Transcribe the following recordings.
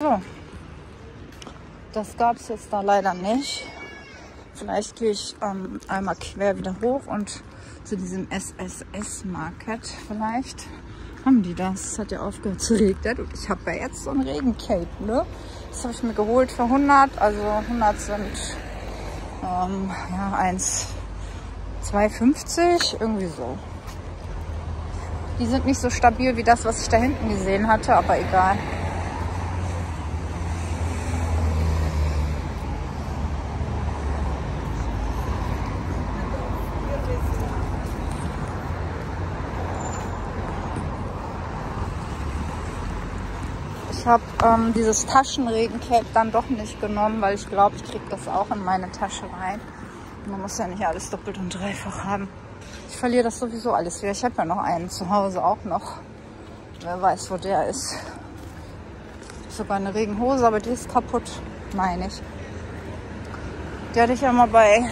So. Das gab es jetzt da leider nicht. Vielleicht gehe ich ähm, einmal quer wieder hoch und zu diesem SSS Market vielleicht. Haben die das? Es hat ja aufgehört zu regnen. Und ich habe ja jetzt so ein Regencape, ne? Das habe ich mir geholt für 100. Also 100 sind ähm, ja, 1, 2,50. Irgendwie so. Die sind nicht so stabil wie das, was ich da hinten gesehen hatte, aber egal. Habe ähm, dieses Taschenregencape dann doch nicht genommen, weil ich glaube, ich kriege das auch in meine Tasche rein. Man muss ja nicht alles doppelt und dreifach haben. Ich verliere das sowieso alles wieder. Ich habe ja noch einen zu Hause auch noch. Wer weiß, wo der ist. Sogar eine Regenhose, aber die ist kaputt, meine ich. Die hatte ich ja mal bei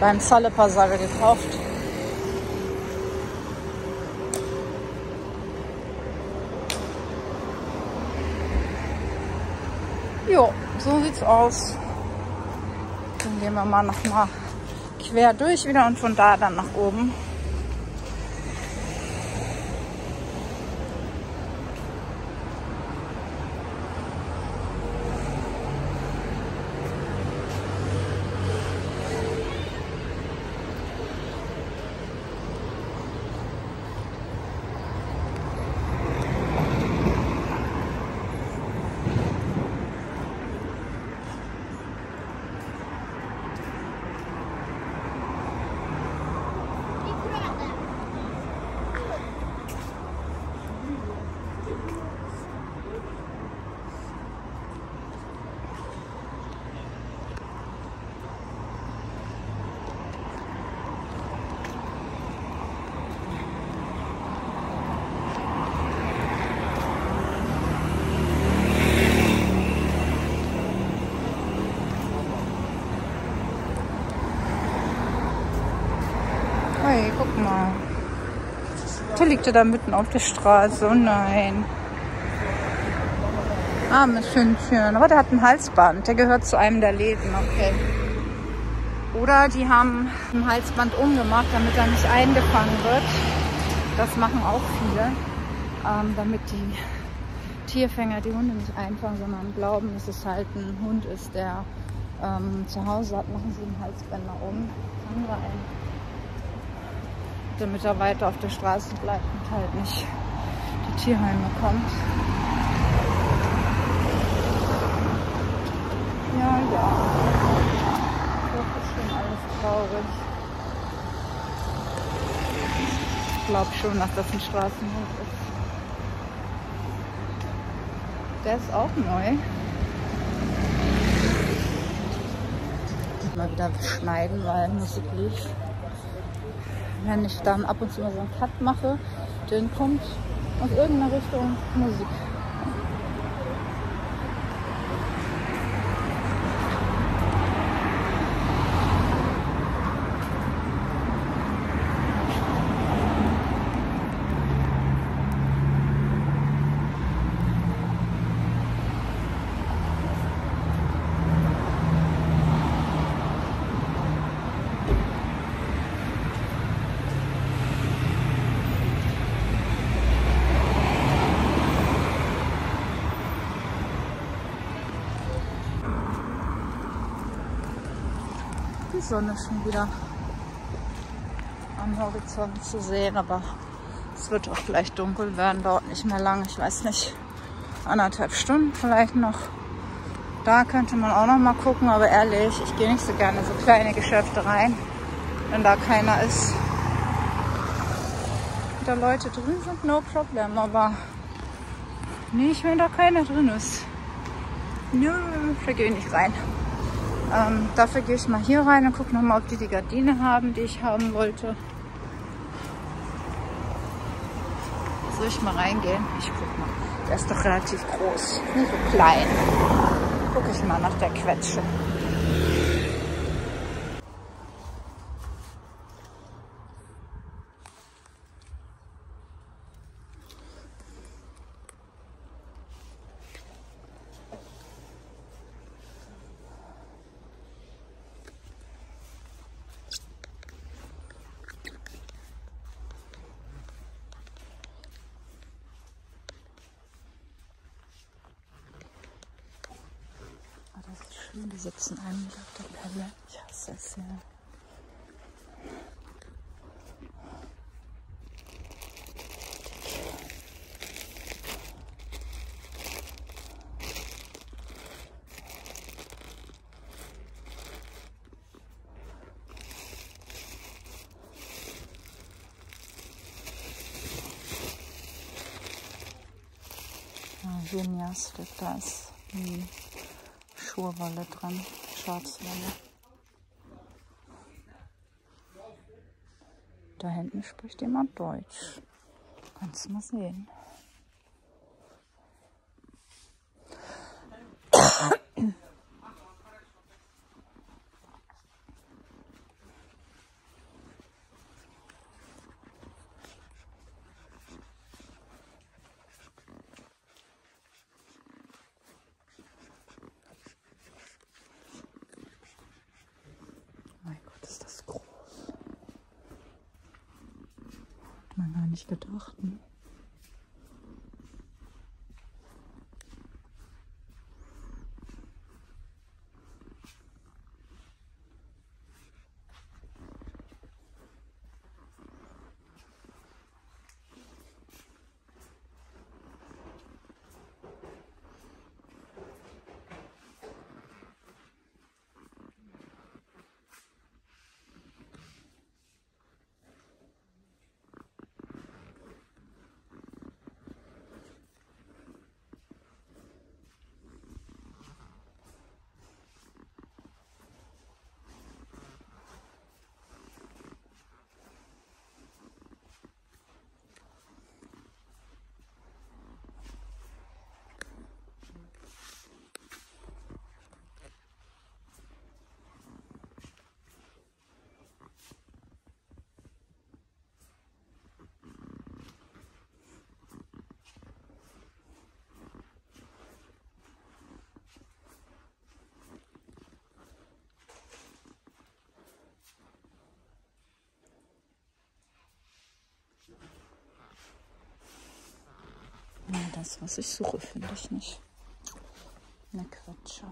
beim Salle-Passage gekauft. So sieht's aus. Dann gehen wir mal noch mal quer durch wieder und von da dann nach oben. Hey, guck mal. Der liegt ja da mitten auf der Straße. Oh nein. Armes Hündchen. Aber der hat ein Halsband. Der gehört zu einem der Läden. Okay. Oder die haben ein Halsband umgemacht, damit er nicht eingefangen wird. Das machen auch viele. Ähm, damit die Tierfänger die Hunde nicht einfangen, sondern glauben, dass es halt ein Hund ist, der ähm, zu Hause hat, machen sie den Halsbänder um. Kann sein damit er weiter auf der Straße bleibt und halt nicht die Tierheime kommt. Ja, ja. Das ist schon alles traurig. Ich glaube schon, dass das ein Straßenhund ist. Der ist auch neu. Mal wieder schneiden, weil Musik lief wenn ich dann ab und zu mal so einen Cut mache, dann kommt aus irgendeiner Richtung Musik. Die Sonne schon wieder am Horizont zu sehen, aber es wird auch gleich dunkel werden, dauert nicht mehr lang, ich weiß nicht, anderthalb Stunden vielleicht noch. Da könnte man auch noch mal gucken, aber ehrlich, ich gehe nicht so gerne so kleine Geschäfte rein, wenn da keiner ist. Wenn da Leute drin sind, no problem, aber nicht, wenn da keiner drin ist. Nö, da gehe ich nicht rein. Ähm, dafür gehe ich mal hier rein und gucke nochmal, ob die die Gardine haben, die ich haben wollte. Soll ich mal reingehen? Ich guck mal. Der ist doch relativ groß, nicht so klein. Gucke ich mal nach der Quetsche. schön. Die sitzen eigentlich auf der Pelle. Ich hasse es ja. Geniastik, da ist die Schurwolle dran, Schafswolle. Da hinten spricht jemand Deutsch. Kannst du mal sehen. man gar nicht gedacht. Ne? Ja, das, was ich suche, finde ich nicht. Eine Quetsche.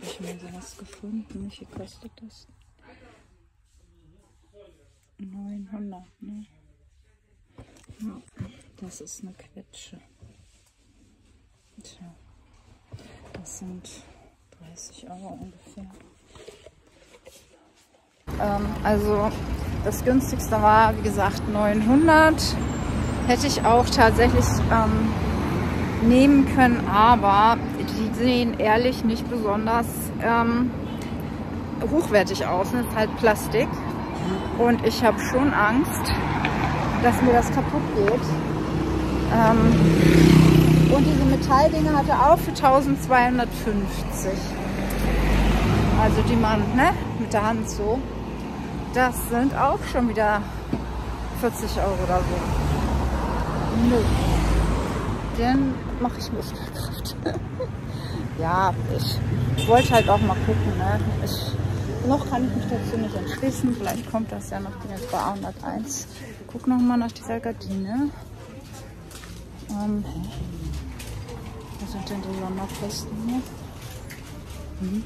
Habe ich mal sowas gefunden? Wie viel kostet das? 900, ne? Das ist eine Quetsche. Tja, das sind 30 Euro ungefähr. Ähm, also das günstigste war, wie gesagt, 900. Hätte ich auch tatsächlich ähm, nehmen können, aber die sehen ehrlich nicht besonders ähm, hochwertig aus. Das ist halt Plastik. Und ich habe schon Angst, dass mir das kaputt geht. Ähm, und diese Metalldinger hatte auch für 1250. Also die man ne, mit der Hand so. Das sind auch schon wieder 40 Euro oder so. Nö. Den mache ich nicht. ja, ich wollte halt auch mal gucken. Ne? Ich, noch kann ich mich dazu nicht entschließen. Vielleicht kommt das ja noch. Bei A101. Guck noch mal nach dieser Gardine. Ähm, was sind denn die Sonderposten hier? Hm.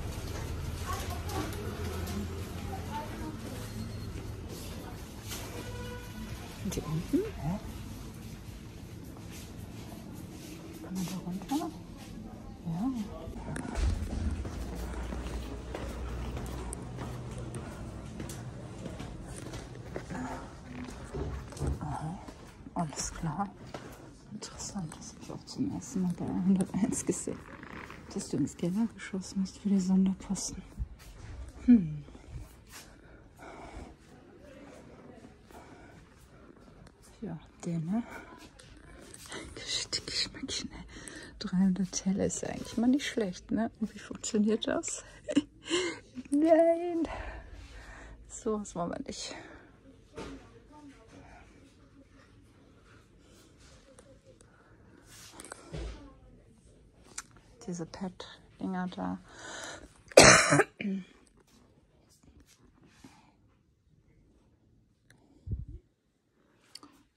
Sind die unten? Kann man da runter? Ja. Aha, alles klar. Interessant, das habe ich auch zum ersten Mal bei 101 gesehen. Dass du ins Kellergeschoss musst für die Sonderposten. Hm. Ja, der, ne? Geschmackchen. 300 Teller ist eigentlich mal nicht schlecht, ne? Und wie funktioniert das? Nein. So was wollen wir nicht. Diese Pet-Dinger da.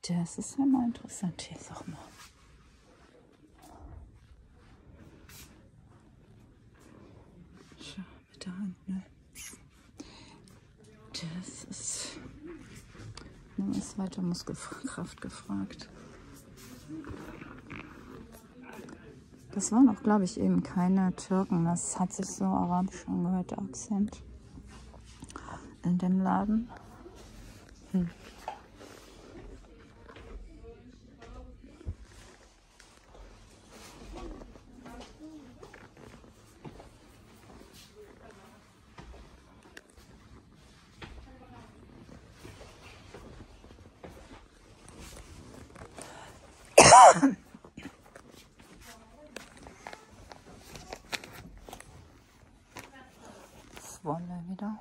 Das ist ja mal interessant. Hier ist auch noch. Schau, mit der Hand, ne? Das ist. Weiter Muskelkraft gefragt. Das waren auch, glaube ich, eben keine Türken. Das hat sich so arabisch angehört, der Akzent in dem Laden. Hm. Das wollen wir wieder.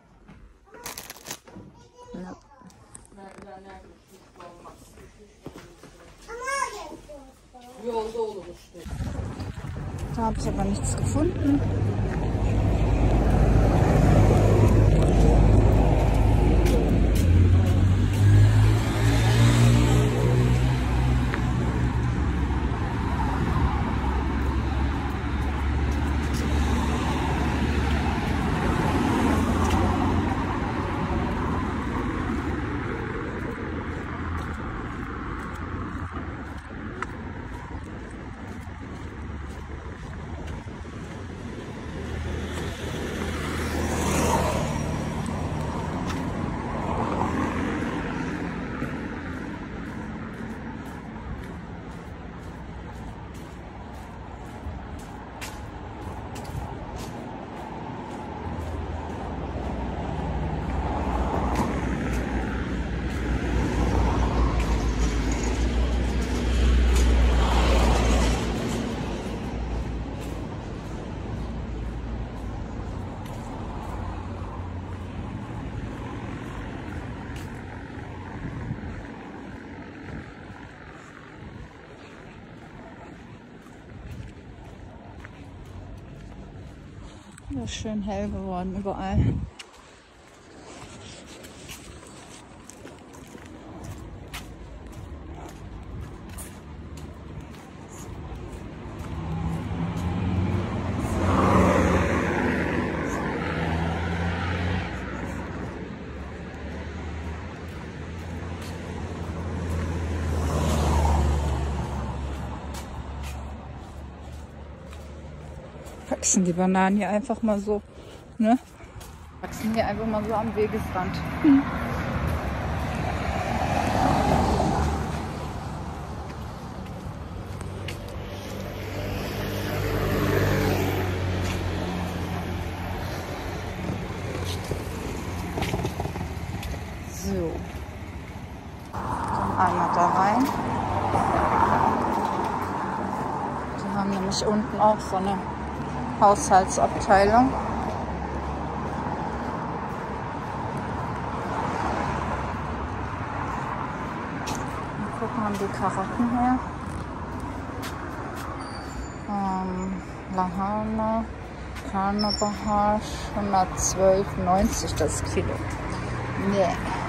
Ja. Da habe ich aber nichts gefunden. Ja, schön hell geworden überall. Wachsen die Bananen hier einfach mal so, ne? Wachsen hier einfach mal so am Wegesrand. Hm. So. Einmal da rein. Die haben nämlich unten auch so eine Haushaltsabteilung. Mal gucken, haben die Karotten her. Ähm, Lahana, Karnabahash, 112,90 das Kilo. Nee.